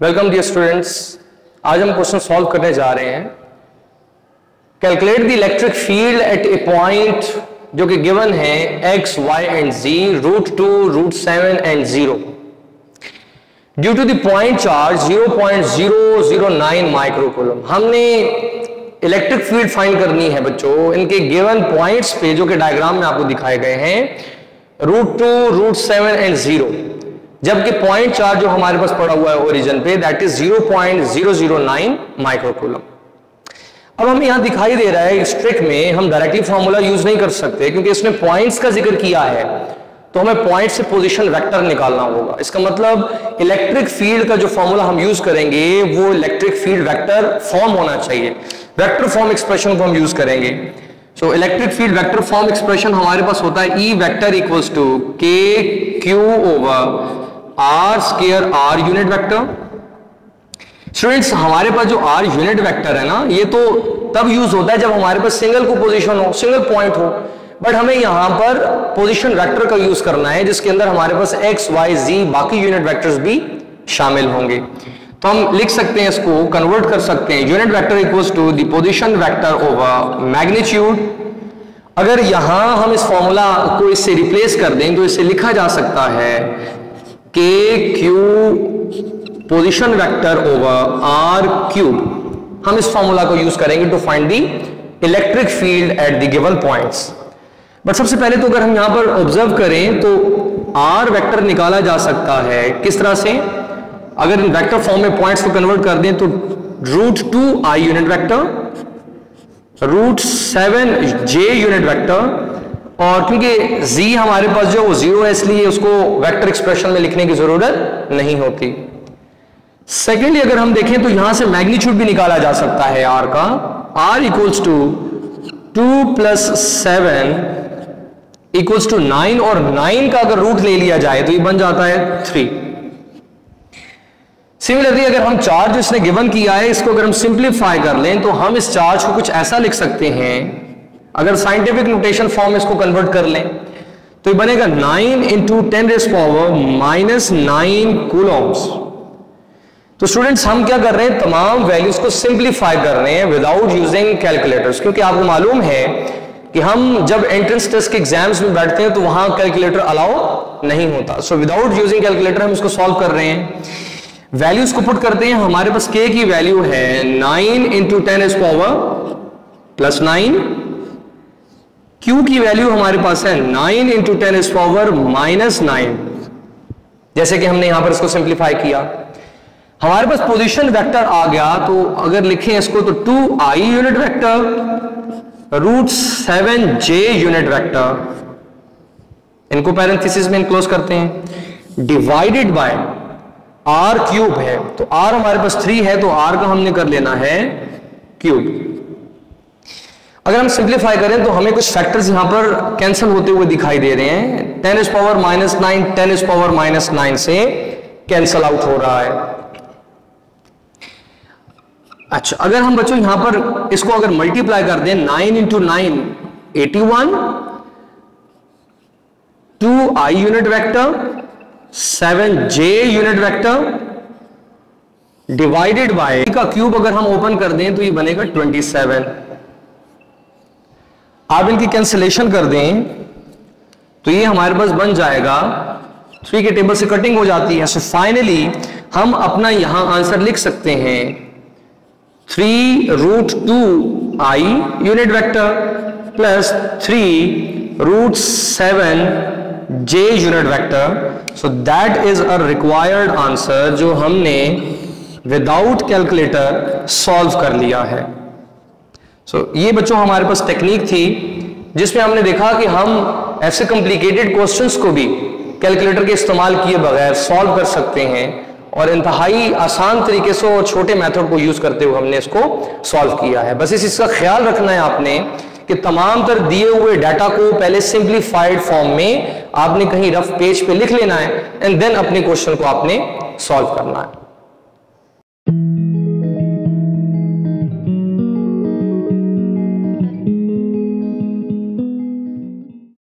Welcome dear students आज हम question solve करने जा रहे हैं. Calculate the electric field at a point जो कि गिवन है x y and z root two root seven and zero due to point charge 0.009 microcoulomb हमने इलेक्ट्रिक फ़ील्ड फाइंड करनी है बच्चों. इनके गिवन पॉइंट्स पे जो कि डायग्राम में आपको दिखाए गए हैं root two root seven and zero जबकि पॉइंट चार्ज जो हमारे पास पड़ा हुआ है ओरिजिन पे दैट इज़ 0.009 माइक्रोकूलम अब हमें यहाँ दिखाई दे रहा है स्ट्रिक में, हम डायरेक्टली फॉर्मूला यूज़ नहीं कर सकते, क्योंकि इसने पॉइंट्स का ज़िक्र किया है। तो हमें पॉइंट से पोजीशन वेक्टर निकालना होगा। इसका मतलब इलेक्ट्रिक फ़ील्ड का जो फॉर्मूला हम यूज़ करेंगे, वो इलेक्ट्रिक फ़ील्ड वेक्टर फॉर्म होना चाहिए। वेक्टर फॉर्म एक्सप्रेशन को हम यूज़ करेंगे। So electric field vector form expression हमारे पास होता है E vector equals to k q over r square r unit vector. Students हमारे पास जो आर यूनिट वेक्टर है ना, ये तो तब यूज़ होता है जब हमारे पास सिंगल को पोजीशन हो सिंगल पॉइंट हो। बट हमें यहाँ पर पोजीशन वेक्टर का यूज़ करना है, जिसके अंदर हमारे पास एक्स वाई जी बाकी यूनिट वेक्टर्स भी शामिल होंगे। तो हम लिख सकते हैं इसको कन्वर्ट कर सकते हैं। Unit vector equals to the position vector over magnitude अगर यहाँ हम इस फॉर्मूला को इससे रिप्लेस कर दें तो इसे लिखा जा सकता है k q position vector over r cube हम इस फॉर्मूला को यूज़ करेंगे to find the electric field at the given points but सबसे पहले तो अगर हम यहाँ पर ऑब्ज़र्व करें तो आर वेक्टर निकाला जा सकता है किस तरह से? अगर इन वेक्टर फॉर्म में पॉइंट्स को कन्वर्ट कर दें तो root two i unit vector root seven j unit vector और क्योंकि z हमारे पास जो वो ज़ीरो है, इसलिए उसको वेक्टर एक्सप्रेशन में लिखने की ज़रूरत नहीं होती। सेकेंडली अगर हम देखें तो यहाँ से मैग्नीट्यूड भी निकाला जा सकता है r का। R equals to two plus seven equals to nine और नाइन का अगर रूट ले लिया जाए तो ये बन जाता है थ्री सिमिलरली अगर हम चार्ज इसने गिवन किया है, इसको अगर हम सिंप्लीफाई कर लें तो हम इस चार्ज को कुछ ऐसा लिख सकते हैं। अगर साइंटिफिक नोटेशन फॉर्म इसको कन्वर्ट कर लें तो ये बनेगा nine into ten raise power minus nine coulombs तो स्टूडेंट्स हम क्या कर रहे हैं? तमाम वैल्यूज़ को सिंप्लीफाई कर रहे हैं विदाउट यूजिंग कैलकुलेटर्स क्योंकि आपको मालूम है कि हम जब एंट्रेंस टेस्ट के एग्ज़ाम्स में बैठते हैं तो वहाँ कैलकुलेटर अलाउ नहीं होता। सो विदाउट यूजिंग कैलकुलेटर हम इसको सॉल्व कर रहे हैं। वैल्यूज़ को पुट करते हैं। हमारे पास के की वैल्यू है nine into ten is power plus nine Q की वैल्यू हमारे पास है nine into ten is power minus nine जैसे कि हमने यहाँ पर इसको सिंप्लीफाई किया। हमारे पास पोजीशन वेक्टर आ गया तो अगर लिखें इसको तो two i unit vector root seven j unit vector इनको पैरेंथिस में इनक्लोज करते हैं। डिवाइडेड बाय आर क्यूब है तो आर हमारे पास थ्री है तो आर का हमने कर लेना है क्यूब अगर हम सिंप्लीफाई करें तो हमें कुछ फैक्टर्स यहाँ पर कैंसिल होते हुए दिखाई दे रहे हैं। Ten is power minus nine ten is power minus nine से कैंसिल आउट हो रहा है। अच्छा अगर हम बच्चों यहाँ पर इसको अगर मल्टीप्लाई कर दें nine into nine eighty one two i unit vector seven j unit vector divided by का क्यूब अगर हम ओपन कर दें तो ये बनेगा ट्वेंटी सेवन आप इनकी कैंसिलेशन कर दें तो ये हमारे पास बन जाएगा। थ्री के टेबल से कटिंग हो जाती है। सो फाइनली हम अपना यहाँ आंसर लिख सकते हैं। Three root two i unit vector plus three root seven j unit vector so that is a required answer जो हमने विदाउट कैलकुलेटर सॉल्व कर लिया है। सो so, ये बच्चों हमारे पास टेक्निक थी जिसमें हमने देखा कि हम ऐसे कॉम्प्लिकेटेड क्वेश्चंस को भी कैलकुलेटर के इस्तेमाल किए बगैर सॉल्व कर सकते हैं और इंतहाई आसान तरीके से और छोटे मेथड को यूज़ करते हुए हमने इसको सॉल्व किया है। बस इस इसका ख्याल रखना है आपने कि तमाम तर दिए हुए डाटा को पहले सिंप्लीफाइड फॉर्म में आपने कहीं रफ पेज पे लिख लेना है एंड देन अपने क्वेश्चन को आपने सॉल्व करना है।